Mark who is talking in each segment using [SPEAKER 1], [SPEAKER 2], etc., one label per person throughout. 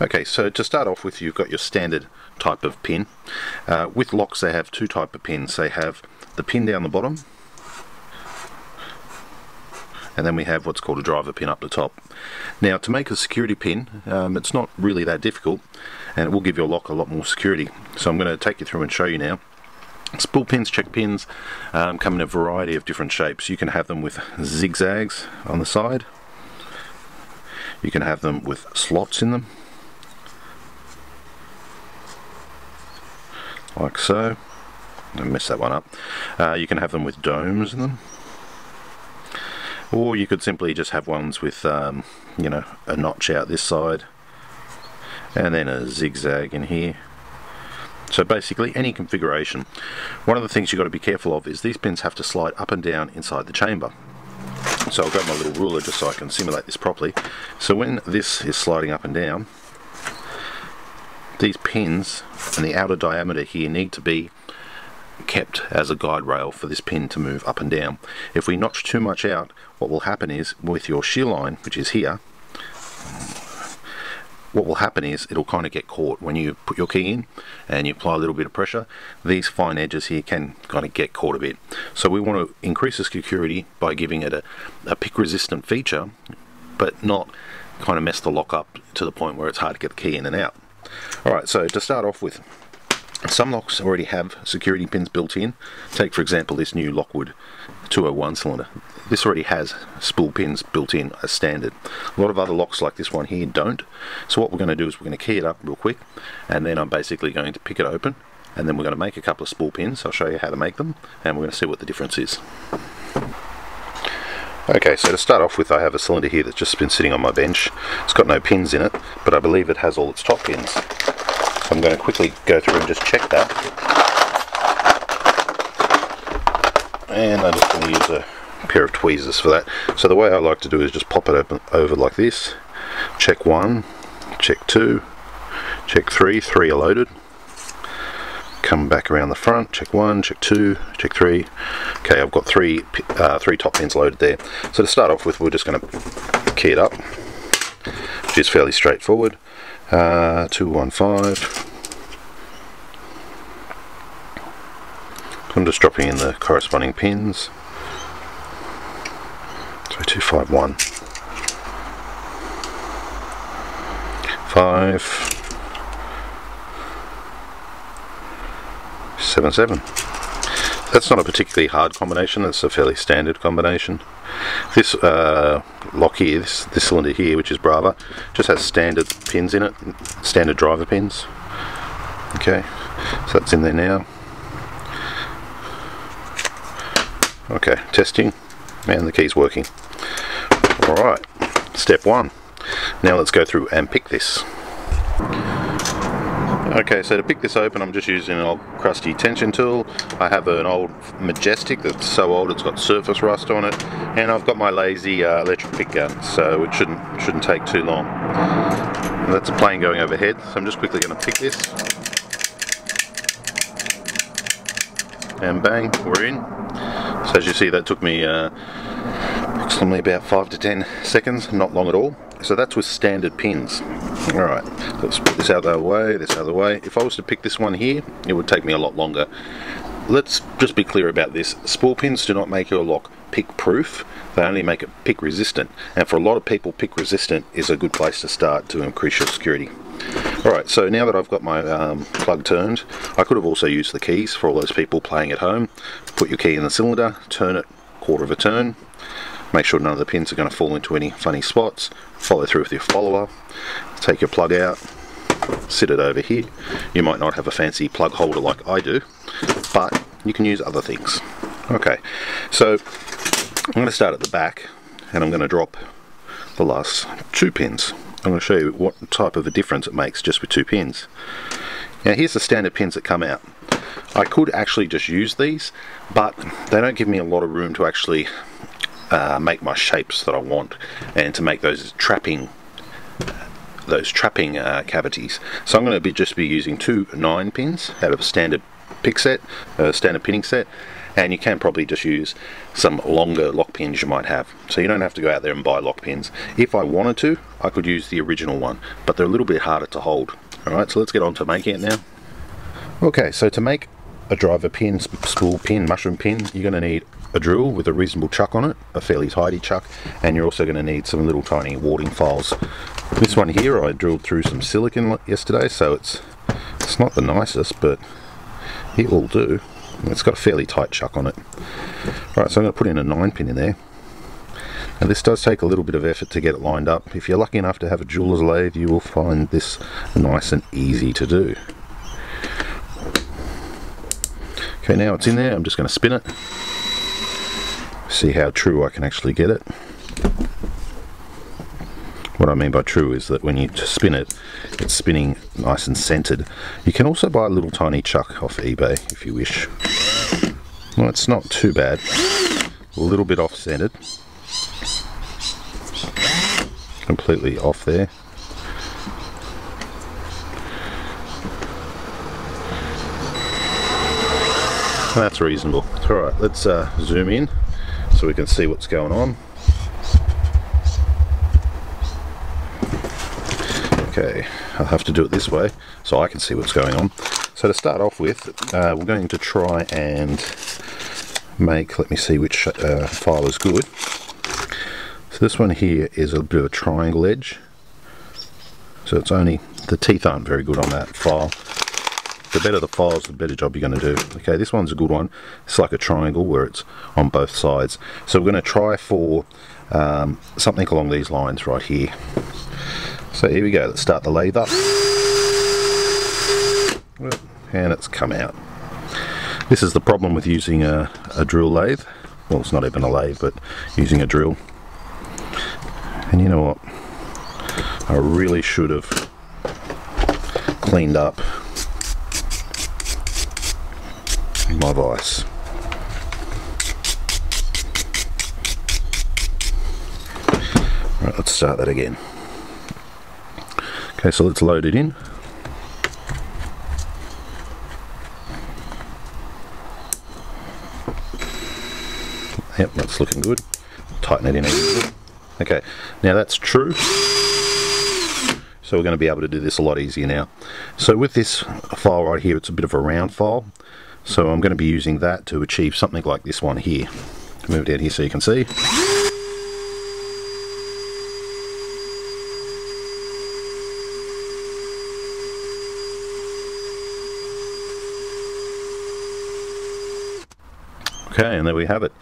[SPEAKER 1] Okay, so to start off with, you've got your standard type of pin. Uh, with locks, they have two type of pins. They have the pin down the bottom, and then we have what's called a driver pin up the top. Now, to make a security pin, um, it's not really that difficult, and it will give your lock a lot more security. So I'm going to take you through and show you now. Spool pins, check pins, um, come in a variety of different shapes. You can have them with zigzags on the side. You can have them with slots in them like so. I mess that one up. Uh, you can have them with domes in them. Or you could simply just have ones with, um, you know, a notch out this side and then a zigzag in here. So basically any configuration. One of the things you've got to be careful of is these pins have to slide up and down inside the chamber. So I'll grab my little ruler just so I can simulate this properly. So when this is sliding up and down, these pins and the outer diameter here need to be kept as a guide rail for this pin to move up and down. If we notch too much out, what will happen is with your shear line, which is here, what will happen is it'll kind of get caught when you put your key in and you apply a little bit of pressure. These fine edges here can kind of get caught a bit. So we want to increase the security by giving it a, a pick resistant feature but not kind of mess the lock up to the point where it's hard to get the key in and out. Alright, so to start off with, some locks already have security pins built in. Take for example this new Lockwood 201 cylinder. This already has spool pins built in as standard. A lot of other locks like this one here don't. So what we're going to do is we're going to key it up real quick and then I'm basically going to pick it open and then we're going to make a couple of spool pins. I'll show you how to make them and we're going to see what the difference is. Okay, so to start off with I have a cylinder here that's just been sitting on my bench. It's got no pins in it, but I believe it has all its top pins. So I'm going to quickly go through and just check that. And I'm just going to use a pair of tweezers for that. So the way I like to do is just pop it open over like this. Check one, check two, check three, three are loaded come back around the front, check one, check two, check three. Okay, I've got three, uh, three top pins loaded there. So to start off with, we're just going to key it up, which is fairly straightforward. Uh, 215. I'm just dropping in the corresponding pins. So 251. 5 7 7. That's not a particularly hard combination, that's a fairly standard combination. This uh, lock here, this, this cylinder here, which is Brava, just has standard pins in it, standard driver pins. Okay, so that's in there now. Okay, testing, and the key's working. Alright, step one. Now let's go through and pick this. Okay, so to pick this open I'm just using an old crusty tension tool. I have an old Majestic that's so old it's got surface rust on it and I've got my lazy uh, electric pick gun so it shouldn't shouldn't take too long. And that's a plane going overhead so I'm just quickly going to pick this and bang we're in. So as you see that took me uh, approximately about 5 to 10 seconds, not long at all. So that's with standard pins. Alright, let's put this out of the way, this out of the way. If I was to pick this one here, it would take me a lot longer. Let's just be clear about this. Spool pins do not make your lock pick proof, they only make it pick resistant. And for a lot of people, pick resistant is a good place to start to increase your security. Alright, so now that I've got my um, plug turned, I could have also used the keys for all those people playing at home. Put your key in the cylinder, turn it quarter of a turn, make sure none of the pins are going to fall into any funny spots. Follow through with your follower. Take your plug out. Sit it over here. You might not have a fancy plug holder like I do but you can use other things. Okay so I'm going to start at the back and I'm going to drop the last two pins. I'm going to show you what type of a difference it makes just with two pins. Now here's the standard pins that come out. I could actually just use these but they don't give me a lot of room to actually uh, make my shapes that I want and to make those trapping those trapping uh, cavities. So I'm going to be just be using two 9 pins out of a standard pick set, a standard pinning set. And you can probably just use some longer lock pins you might have. So you don't have to go out there and buy lock pins. If I wanted to I could use the original one but they're a little bit harder to hold. Alright so let's get on to making it now. Okay so to make a driver pin spool pin mushroom pin you're going to need a drill with a reasonable chuck on it a fairly tidy chuck and you're also going to need some little tiny warding files this one here I drilled through some silicon yesterday so it's it's not the nicest but it will do it's got a fairly tight chuck on it. Right, so I'm going to put in a 9 pin in there. Now this does take a little bit of effort to get it lined up. If you're lucky enough to have a jeweler's lathe, you will find this nice and easy to do. Okay, now it's in there. I'm just going to spin it. See how true I can actually get it. What I mean by true is that when you spin it, it's spinning nice and centered. You can also buy a little tiny chuck off eBay if you wish. Well, it's not too bad. A little bit off centered. Completely off there. That's reasonable. Alright, let's uh, zoom in so we can see what's going on. Okay, I'll have to do it this way so I can see what's going on. So to start off with, uh, we're going to try and make, let me see which uh, file is good. So this one here is a bit of a triangle edge. So it's only, the teeth aren't very good on that file. The better the files, the better job you're going to do. Okay, this one's a good one. It's like a triangle where it's on both sides. So we're going to try for um, something along these lines right here. So here we go, let's start the lathe up. And it's come out. This is the problem with using a, a drill lathe. Well, it's not even a lathe, but using a drill. And you know what? I really should have cleaned up my vise. Right, let's start that again. Okay, so let's load it in. Yep, that's looking good. Tighten it in again. Okay, now that's true. So we're going to be able to do this a lot easier now. So with this file right here, it's a bit of a round file. So I'm going to be using that to achieve something like this one here. Move it out here so you can see. Okay, and there we have it.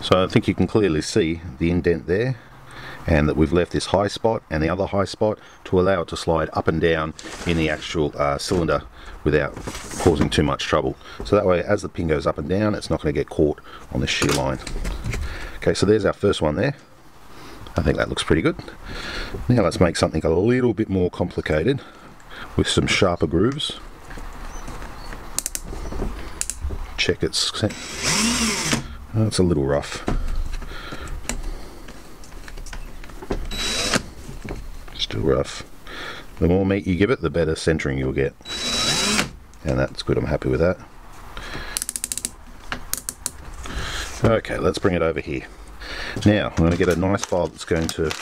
[SPEAKER 1] So I think you can clearly see the indent there and that we've left this high spot and the other high spot to allow it to slide up and down in the actual uh, cylinder without causing too much trouble. So that way as the pin goes up and down it's not going to get caught on the shear line. Okay, so there's our first one there. I think that looks pretty good. Now let's make something a little bit more complicated with some sharper grooves. Check its that's oh, a little rough. Still rough. The more meat you give it, the better centering you'll get. And that's good, I'm happy with that. Okay, let's bring it over here. Now, I'm going to get a nice file that's going to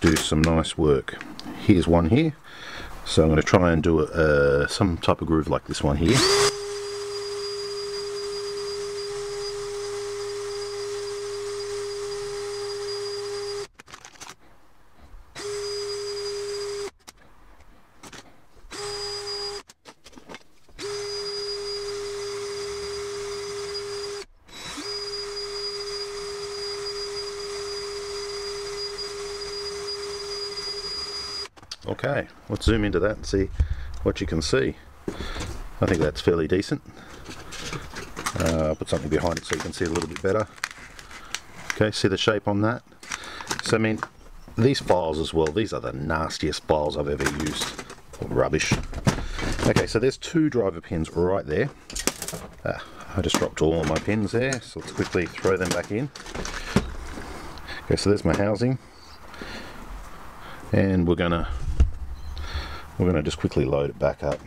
[SPEAKER 1] do some nice work. Here's one here. So I'm going to try and do a, uh, some type of groove like this one here. Okay, let's zoom into that and see what you can see. I think that's fairly decent. Uh, I'll put something behind it so you can see a little bit better. Okay, see the shape on that? So I mean, these files as well, these are the nastiest files I've ever used. Rubbish. Okay, so there's two driver pins right there. Uh, I just dropped all my pins there, so let's quickly throw them back in. Okay, so there's my housing. And we're gonna we're going to just quickly load it back up.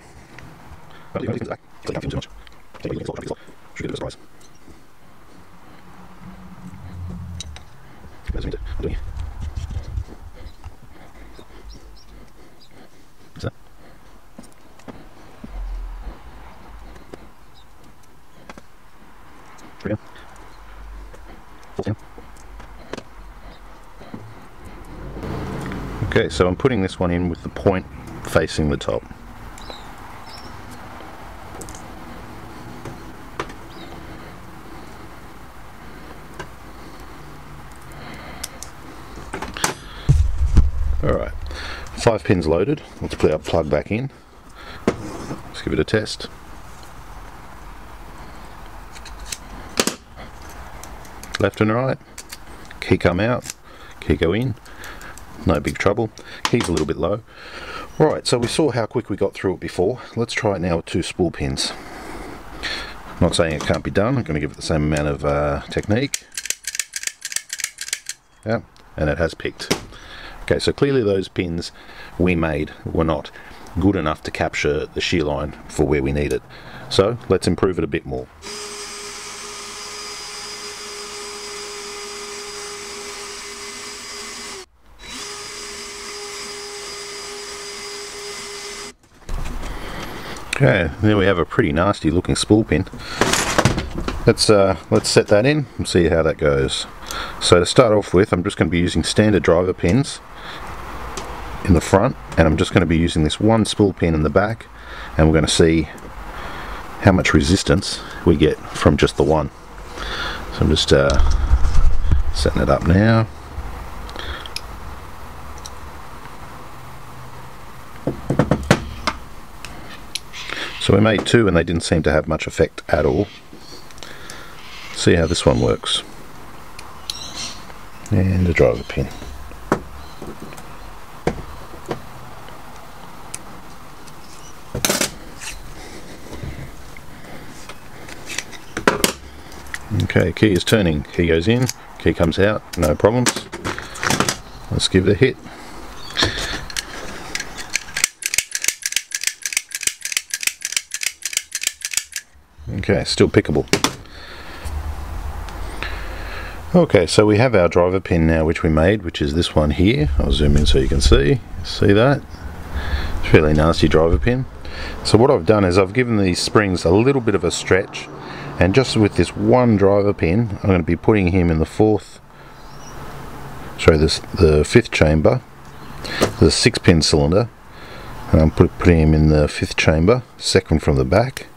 [SPEAKER 1] Okay, so I'm putting this one in with the point facing the top. Alright, five pins loaded. Let's put our plug back in. Let's give it a test. Left and right. Key come out. Key go in. No big trouble. Key's a little bit low. Right, so we saw how quick we got through it before. Let's try it now with two spool pins. not saying it can't be done. I'm going to give it the same amount of uh, technique. Yeah, and it has picked. Okay, so clearly those pins we made were not good enough to capture the shear line for where we need it. So let's improve it a bit more. Okay, there we have a pretty nasty looking spool pin. Let's uh, let's set that in and see how that goes. So to start off with, I'm just going to be using standard driver pins in the front and I'm just going to be using this one spool pin in the back and we're going to see how much resistance we get from just the one. So I'm just uh, setting it up now. So we made two and they didn't seem to have much effect at all. See how this one works. And a driver pin. Okay, key is turning. Key goes in, key comes out, no problems. Let's give it a hit. Okay, still pickable. Okay, so we have our driver pin now which we made, which is this one here. I'll zoom in so you can see. See that? Fairly nasty driver pin. So what I've done is I've given these springs a little bit of a stretch and just with this one driver pin I'm going to be putting him in the fourth sorry this the fifth chamber the six pin cylinder and I'm put, putting him in the fifth chamber second from the back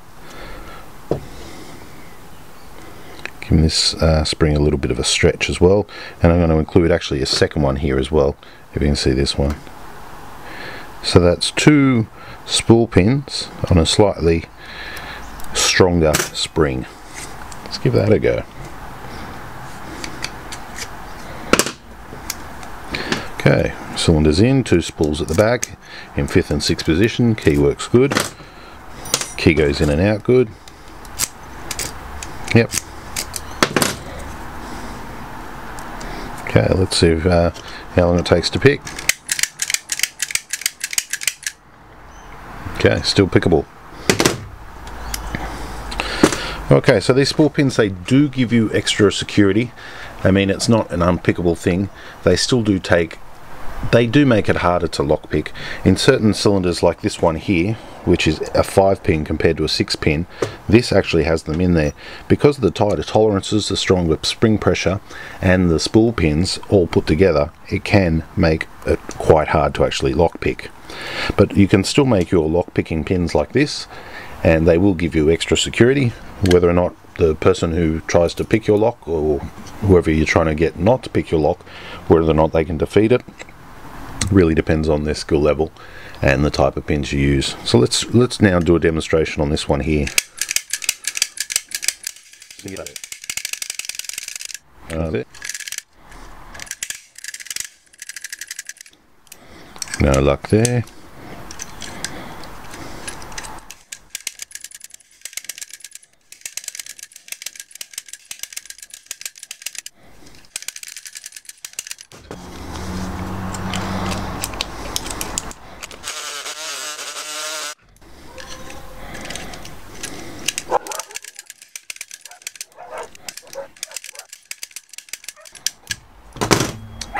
[SPEAKER 1] this uh, spring a little bit of a stretch as well and I'm going to include actually a second one here as well if you can see this one so that's two spool pins on a slightly stronger spring. Let's give that a go. Okay, cylinders in, two spools at the back, in fifth and sixth position, key works good. Key goes in and out good. Yep. Okay, let's see if, uh, how long it takes to pick. Okay, still pickable. Okay, so these spool pins, they do give you extra security. I mean, it's not an unpickable thing. They still do take, they do make it harder to lockpick. In certain cylinders like this one here, which is a 5 pin compared to a 6 pin, this actually has them in there. Because of the tighter tolerances, the stronger spring pressure, and the spool pins all put together, it can make it quite hard to actually lockpick. But you can still make your lockpicking pins like this, and they will give you extra security whether or not the person who tries to pick your lock or whoever you're trying to get not to pick your lock, whether or not they can defeat it, really depends on their skill level and the type of pins you use. So let's let's now do a demonstration on this one here. Uh, no luck there.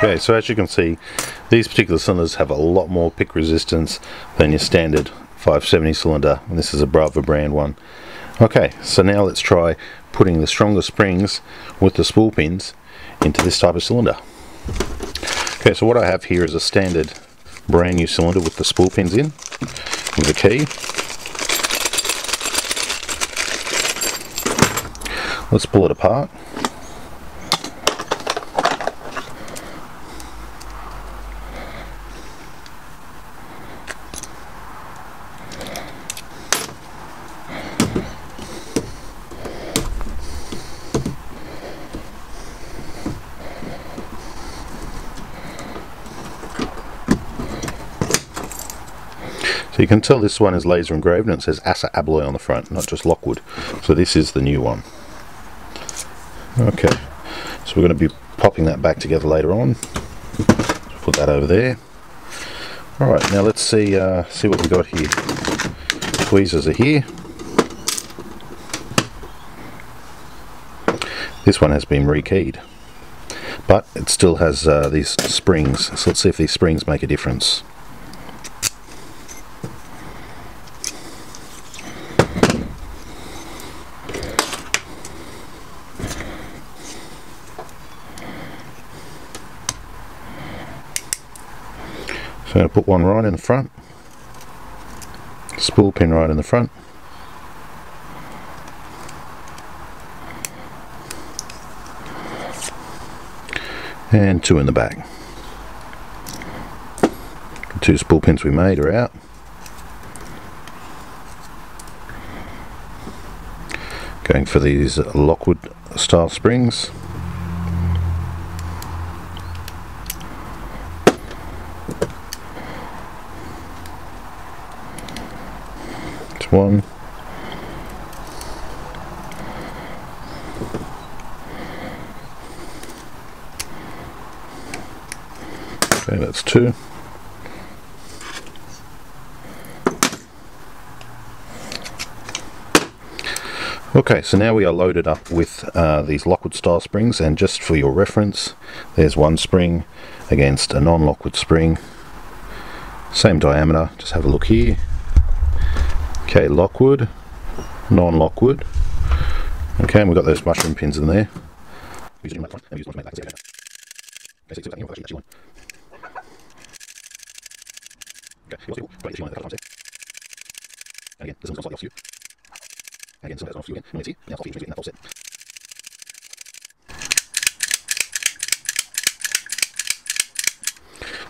[SPEAKER 1] Okay, so as you can see, these particular cylinders have a lot more pick resistance than your standard 570 cylinder, and this is a Brava brand one. Okay, so now let's try putting the stronger springs with the spool pins into this type of cylinder. Okay, so what I have here is a standard brand new cylinder with the spool pins in, with a key. Let's pull it apart. You can tell this one is laser engraved and it says Assa Abloy on the front, not just Lockwood. So this is the new one. Okay, so we're going to be popping that back together later on. Put that over there. Alright, now let's see uh, see what we got here. Tweezers are here. This one has been rekeyed, but it still has uh, these springs, so let's see if these springs make a difference. So I'm going to put one right in the front, spool pin right in the front. And two in the back. The two spool pins we made are out. Going for these Lockwood style springs. One. Okay, that's two. Okay, so now we are loaded up with uh, these Lockwood style springs and just for your reference, there's one spring against a non-Lockwood spring. Same diameter, just have a look here. Okay, Lockwood, non-Lockwood. Okay, and we've got those mushroom pins in there. Again, this one's off skew. Again, this one has off skew again. You can see, now it's off skew, that's all set.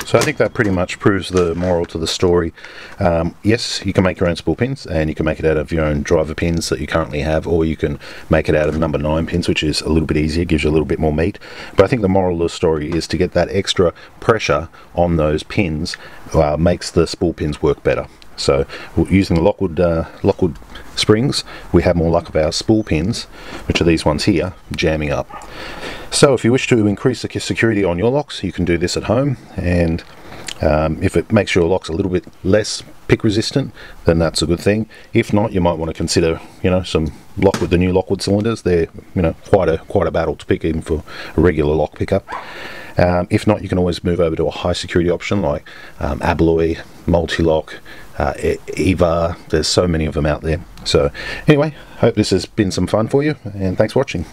[SPEAKER 1] So I think that pretty much proves the moral to the story. Um, yes, you can make your own spool pins and you can make it out of your own driver pins that you currently have or you can make it out of number 9 pins which is a little bit easier, gives you a little bit more meat. But I think the moral of the story is to get that extra pressure on those pins uh, makes the spool pins work better. So using the Lockwood uh, Lockwood springs, we have more luck of our spool pins, which are these ones here, jamming up. So if you wish to increase the security on your locks, you can do this at home and um, if it makes your locks a little bit less pick resistant, then that's a good thing. If not, you might want to consider, you know, some Lockwood, the new Lockwood cylinders. They're, you know, quite a quite a battle to pick even for a regular lock pickup. Um, if not, you can always move over to a high security option like um, Abloy, Mul-T-Lock, uh, EVVA. There's so many of them out there. So anyway, hope this has been some fun for you, and thanks for watching.